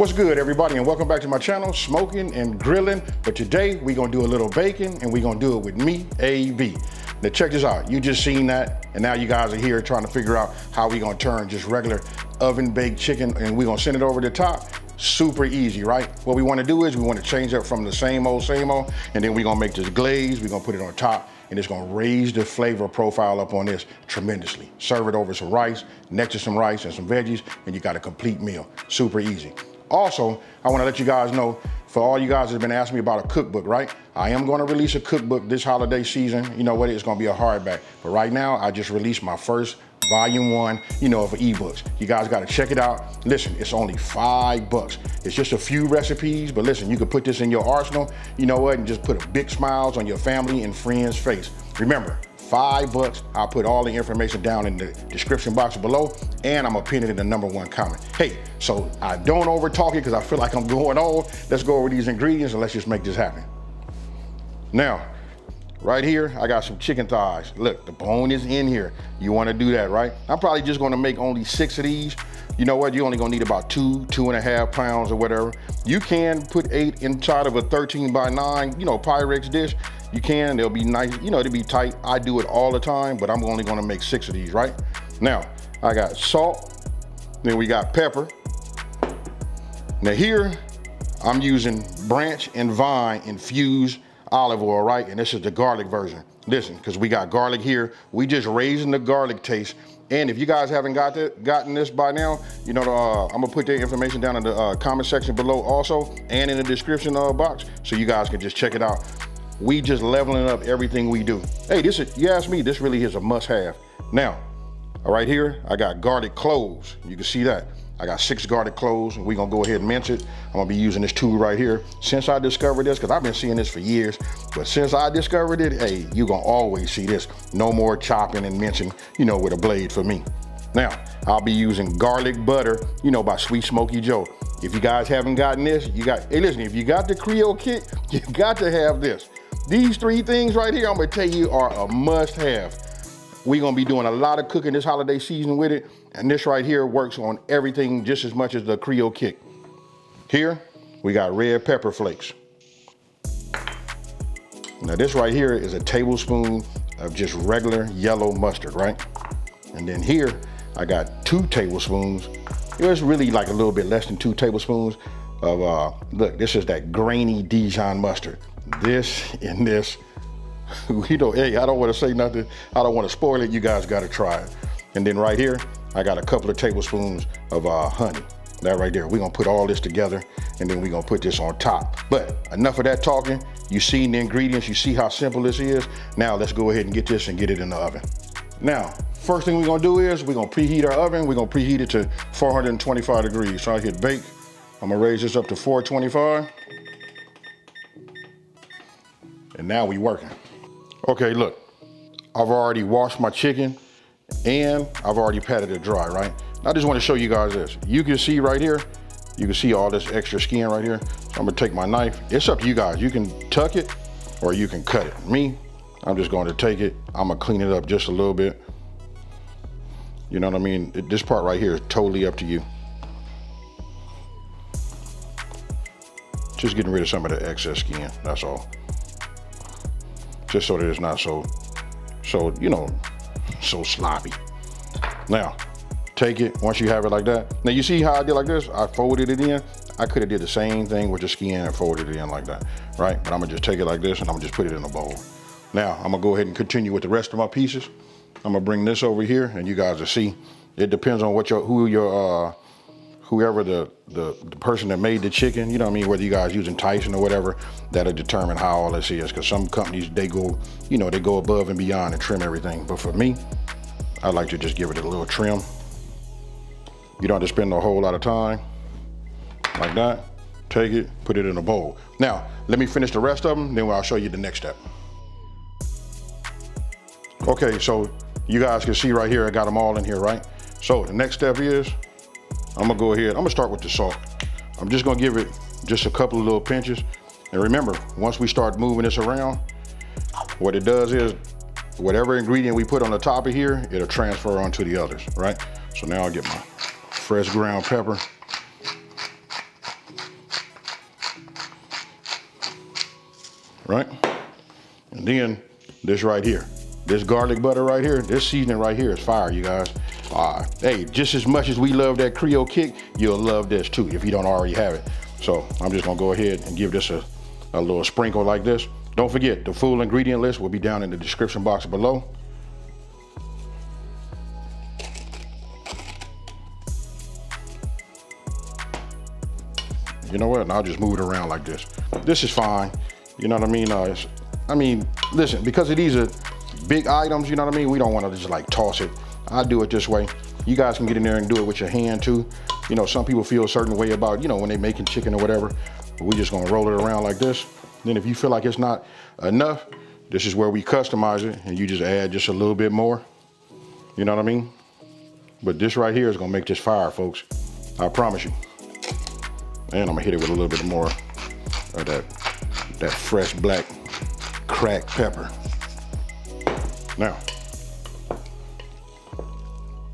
What's good everybody and welcome back to my channel, Smoking and Grilling. But today we're gonna do a little bacon and we're gonna do it with me, AB. Now check this out, you just seen that and now you guys are here trying to figure out how we gonna turn just regular oven baked chicken and we're gonna send it over the top. Super easy, right? What we wanna do is we wanna change up from the same old, same old, and then we're gonna make this glaze, we're gonna put it on top and it's gonna raise the flavor profile up on this tremendously. Serve it over some rice, next to some rice and some veggies, and you got a complete meal. Super easy. Also, I wanna let you guys know, for all you guys that have been asking me about a cookbook, right? I am gonna release a cookbook this holiday season. You know what, it's gonna be a hardback. But right now, I just released my first volume one, you know, of ebooks. You guys gotta check it out. Listen, it's only five bucks. It's just a few recipes, but listen, you can put this in your arsenal, you know what, and just put a big smiles on your family and friends' face. Remember, five bucks. I'll put all the information down in the description box below and I'm gonna pin it in the number one comment. Hey, so I don't over talk it because I feel like I'm going on. Let's go over these ingredients and let's just make this happen. Now, right here, I got some chicken thighs. Look, the bone is in here. You wanna do that, right? I'm probably just gonna make only six of these. You know what, you're only gonna need about two, two and a half pounds or whatever. You can put eight inside of a 13 by nine, you know, Pyrex dish. You can, they'll be nice, you know, they'll be tight. I do it all the time, but I'm only gonna make six of these, right? Now, I got salt, then we got pepper. Now here, I'm using Branch and Vine infused olive oil, right? And this is the garlic version. Listen, because we got garlic here. We just raising the garlic taste. And if you guys haven't got the, gotten this by now, you know, uh, I'm gonna put the information down in the uh, comment section below also, and in the description uh, box, so you guys can just check it out. We just leveling up everything we do. Hey, this is, you ask me, this really is a must have. Now, right here, I got garlic cloves. You can see that. I got six garlic cloves and we're gonna go ahead and mince it. I'm gonna be using this tool right here. Since I discovered this, cause I've been seeing this for years, but since I discovered it, hey, you gonna always see this. No more chopping and mincing, you know, with a blade for me. Now, I'll be using garlic butter, you know, by Sweet Smokie Joe. If you guys haven't gotten this, you got, hey listen, if you got the Creole kick, you got to have this. These three things right here, I'm gonna tell you are a must have. We're gonna be doing a lot of cooking this holiday season with it, and this right here works on everything just as much as the Creole kick. Here, we got red pepper flakes. Now this right here is a tablespoon of just regular yellow mustard, right? And then here, I got two tablespoons. It's really like a little bit less than two tablespoons of, uh, look, this is that grainy Dijon mustard this and this. We don't, hey, I don't want to say nothing. I don't want to spoil it. You guys got to try it. And then right here, I got a couple of tablespoons of uh, honey. That right there. We're to put all this together and then we're to put this on top. But enough of that talking. You seen the ingredients. You see how simple this is. Now let's go ahead and get this and get it in the oven. Now, first thing we're to do is we're to preheat our oven. We're to preheat it to 425 degrees. So I hit bake. I'm to raise this up to 425. And now we working. Okay, look, I've already washed my chicken and I've already patted it dry, right? I just wanna show you guys this. You can see right here, you can see all this extra skin right here. So I'm gonna take my knife. It's up to you guys. You can tuck it or you can cut it. Me, I'm just going to take it. I'm gonna clean it up just a little bit. You know what I mean? This part right here is totally up to you. Just getting rid of some of the excess skin, that's all just so that it's not so, so, you know, so sloppy. Now, take it, once you have it like that. Now you see how I did like this? I folded it in. I could have did the same thing with the skin and folded it in like that, right? But I'm gonna just take it like this and I'm gonna just put it in a bowl. Now, I'm gonna go ahead and continue with the rest of my pieces. I'm gonna bring this over here and you guys will see. It depends on what your, who your, uh, whoever the, the, the, person that made the chicken, you know what I mean, whether you guys using Tyson or whatever, that'll determine how all this is. Cause some companies, they go, you know, they go above and beyond and trim everything. But for me, I like to just give it a little trim. You don't have to spend a whole lot of time like that. Take it, put it in a bowl. Now, let me finish the rest of them, then I'll show you the next step. Okay, so you guys can see right here, I got them all in here, right? So the next step is I'm gonna go ahead, I'm gonna start with the salt. I'm just gonna give it just a couple of little pinches. And remember, once we start moving this around, what it does is whatever ingredient we put on the top of here, it'll transfer onto the others, right? So now I'll get my fresh ground pepper. Right? And then this right here, this garlic butter right here, this seasoning right here is fire, you guys. Uh, hey, just as much as we love that Creole kick, you'll love this too if you don't already have it. So I'm just gonna go ahead and give this a, a little sprinkle like this. Don't forget, the full ingredient list will be down in the description box below. You know what? And I'll just move it around like this. This is fine. You know what I mean? Uh, I mean, listen, because of these are big items, you know what I mean? We don't want to just like toss it. I do it this way. You guys can get in there and do it with your hand too. You know, some people feel a certain way about, you know, when they're making chicken or whatever. But we just gonna roll it around like this. Then if you feel like it's not enough, this is where we customize it and you just add just a little bit more. You know what I mean? But this right here is gonna make this fire, folks. I promise you. And I'm gonna hit it with a little bit more of that, that fresh black cracked pepper. Now,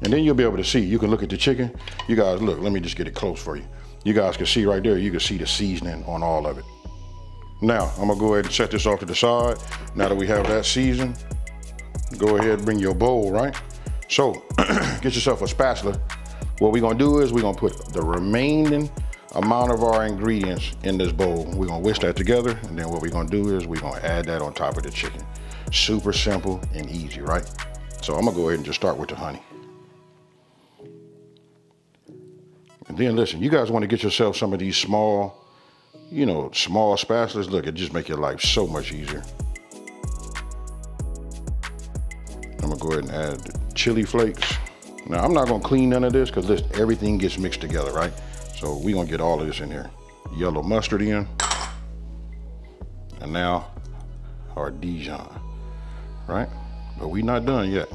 and then you'll be able to see, you can look at the chicken. You guys, look, let me just get it close for you. You guys can see right there, you can see the seasoning on all of it. Now, I'm gonna go ahead and set this off to the side. Now that we have that seasoned, go ahead and bring your bowl, right? So, get yourself a spatula. What we're gonna do is we're gonna put the remaining amount of our ingredients in this bowl. We're gonna whisk that together, and then what we're gonna do is we're gonna add that on top of the chicken. Super simple and easy, right? So I'm gonna go ahead and just start with the honey. And then listen, you guys wanna get yourself some of these small, you know, small spatulas. Look, it just make your life so much easier. I'm gonna go ahead and add chili flakes. Now I'm not gonna clean none of this because this everything gets mixed together, right? So we gonna get all of this in here. Yellow mustard in. And now our Dijon, right? But we not done yet.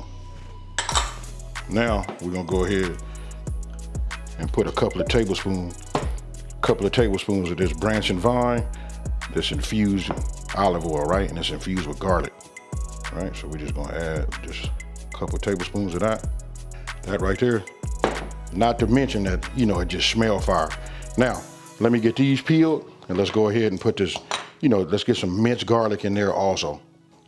Now we're gonna go ahead and put a couple of tablespoons, couple of tablespoons of this Branch and Vine, this infused olive oil, right? And it's infused with garlic, right? So we're just gonna add just a couple of tablespoons of that. That right there not to mention that, you know, it just smell fire. Now, let me get these peeled and let's go ahead and put this, you know, let's get some minced garlic in there also.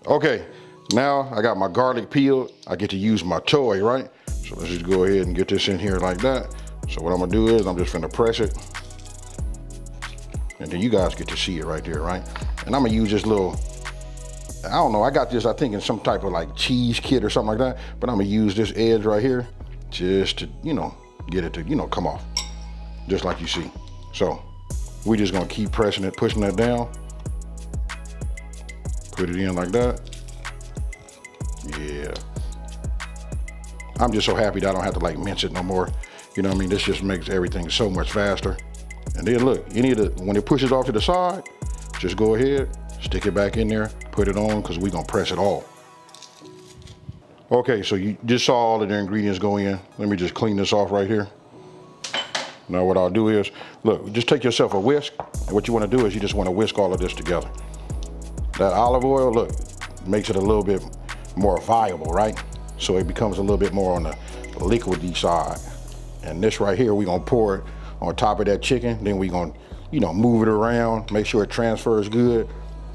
Okay, now I got my garlic peeled. I get to use my toy, right? So let's just go ahead and get this in here like that. So what I'm gonna do is I'm just gonna press it. And then you guys get to see it right there, right? And I'm gonna use this little, I don't know, I got this, I think in some type of like cheese kit or something like that, but I'm gonna use this edge right here just to, you know, get it to, you know, come off, just like you see. So we're just gonna keep pressing it, pushing that down. Put it in like that. Yeah. I'm just so happy that I don't have to like mince it no more. You know what I mean? This just makes everything so much faster. And then look, any of the, when it pushes off to the side, just go ahead, stick it back in there, put it on, because we're gonna press it all. Okay, so you just saw all of the ingredients go in. Let me just clean this off right here. Now what I'll do is, look, just take yourself a whisk. And what you wanna do is you just wanna whisk all of this together. That olive oil, look, makes it a little bit more viable, right? So it becomes a little bit more on the liquidy side. And this right here, we're gonna pour it on top of that chicken. Then we're gonna, you know, move it around, make sure it transfers good.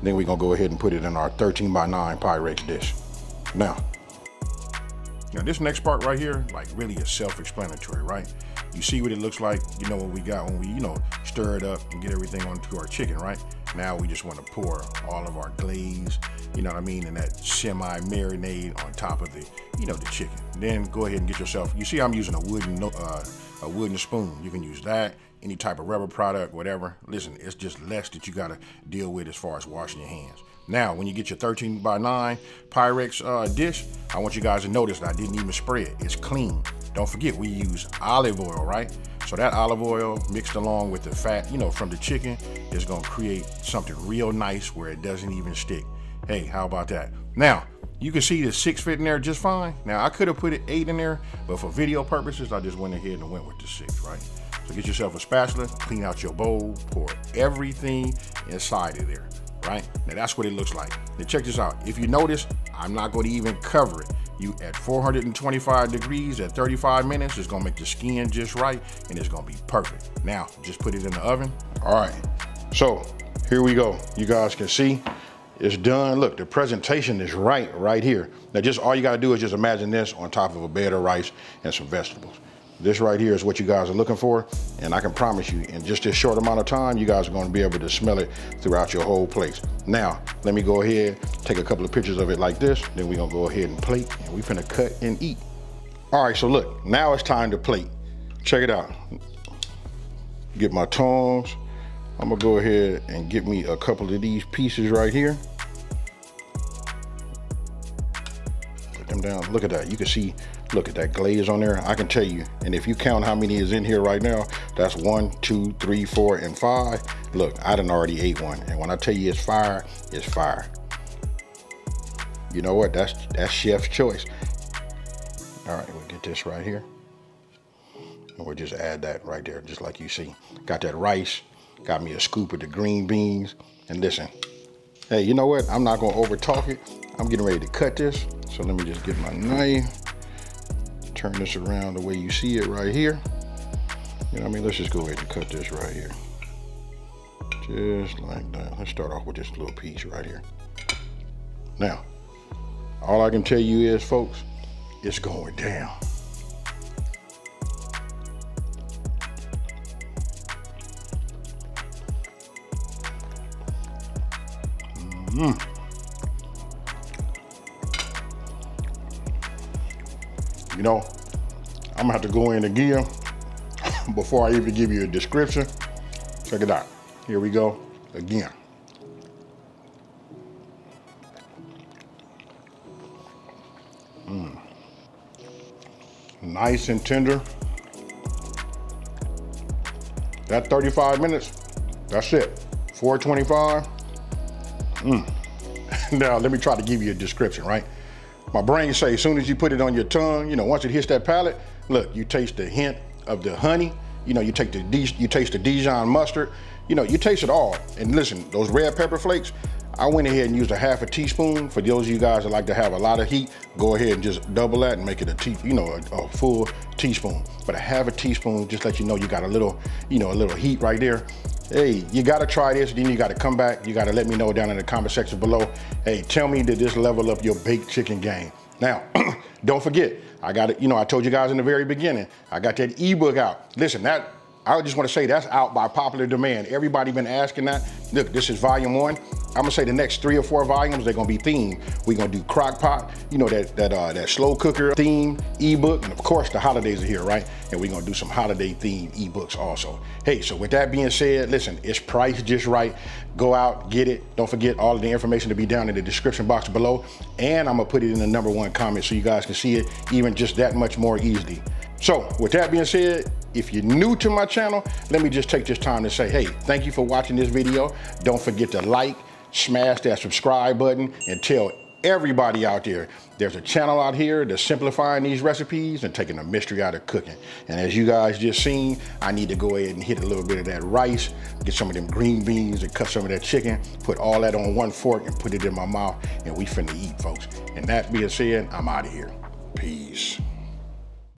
Then we're gonna go ahead and put it in our 13 by 9 Pyrex dish. Now, now this next part right here, like really is self-explanatory, right? You see what it looks like, you know what we got when we, you know, stir it up and get everything onto our chicken, right? Now we just want to pour all of our glaze, you know what I mean, and that semi-marinade on top of the, you know, the chicken. Then go ahead and get yourself, you see I'm using a wooden, uh, a wooden spoon. You can use that, any type of rubber product, whatever. Listen, it's just less that you got to deal with as far as washing your hands. Now, when you get your 13 by 9 Pyrex uh, dish, I want you guys to notice that I didn't even spray it. It's clean. Don't forget, we use olive oil, right? So that olive oil mixed along with the fat, you know, from the chicken is gonna create something real nice where it doesn't even stick. Hey, how about that? Now, you can see the six fit in there just fine. Now, I could have put it eight in there, but for video purposes, I just went ahead and went with the six, right? So get yourself a spatula, clean out your bowl, pour everything inside of there right? Now that's what it looks like. Now check this out. If you notice, I'm not going to even cover it. You at 425 degrees at 35 minutes, it's gonna make the skin just right and it's gonna be perfect. Now, just put it in the oven. All right, so here we go. You guys can see it's done. Look, the presentation is right, right here. Now just all you gotta do is just imagine this on top of a bed of rice and some vegetables. This right here is what you guys are looking for. And I can promise you in just this short amount of time, you guys are gonna be able to smell it throughout your whole place. Now, let me go ahead, take a couple of pictures of it like this. Then we're gonna go ahead and plate and we're gonna cut and eat. All right, so look, now it's time to plate. Check it out. Get my tongs. I'm gonna go ahead and get me a couple of these pieces right here. Put them down, look at that. You can see Look at that glaze on there. I can tell you, and if you count how many is in here right now, that's one, two, three, four, and five. Look, I done already ate one. And when I tell you it's fire, it's fire. You know what? That's that's chef's choice. All right, we'll get this right here. And we'll just add that right there, just like you see. Got that rice, got me a scoop of the green beans. And listen, hey, you know what? I'm not gonna over talk it. I'm getting ready to cut this. So let me just get my knife turn this around the way you see it right here. You know I mean? Let's just go ahead and cut this right here. Just like that. Let's start off with this little piece right here. Now, all I can tell you is, folks, it's going down. Mm. You know, I'm gonna have to go in again before I even give you a description. Check it out. Here we go again. Mm. Nice and tender. That 35 minutes, that's it. 425. Mm. now let me try to give you a description, right? My brain say as soon as you put it on your tongue, you know, once it hits that palate, look, you taste the hint of the honey. You know, you take the you taste the Dijon mustard. You know, you taste it all. And listen, those red pepper flakes, I went ahead and used a half a teaspoon. For those of you guys that like to have a lot of heat, go ahead and just double that and make it a tea, you know, a, a full teaspoon. But a half a teaspoon, just let you know you got a little, you know, a little heat right there hey, you gotta try this, then you gotta come back, you gotta let me know down in the comment section below. Hey, tell me did this level up your baked chicken game? Now, don't forget, I got it, you know, I told you guys in the very beginning, I got that ebook out. Listen, that I just want to say that's out by popular demand. Everybody been asking that. Look, this is volume one. I'm gonna say the next three or four volumes, they're gonna be themed. We're gonna do crock pot, you know, that that uh, that slow cooker theme ebook. And of course, the holidays are here, right? And we're gonna do some holiday themed ebooks also. Hey, so with that being said, listen, it's priced just right. Go out, get it. Don't forget all of the information to be down in the description box below. And I'm gonna put it in the number one comment so you guys can see it even just that much more easily. So with that being said, if you're new to my channel, let me just take this time to say, hey, thank you for watching this video. Don't forget to like, smash that subscribe button, and tell everybody out there there's a channel out here that's simplifying these recipes and taking the mystery out of cooking. And as you guys just seen, I need to go ahead and hit a little bit of that rice, get some of them green beans and cut some of that chicken, put all that on one fork and put it in my mouth, and we finna eat, folks. And that being said, I'm out of here. Peace.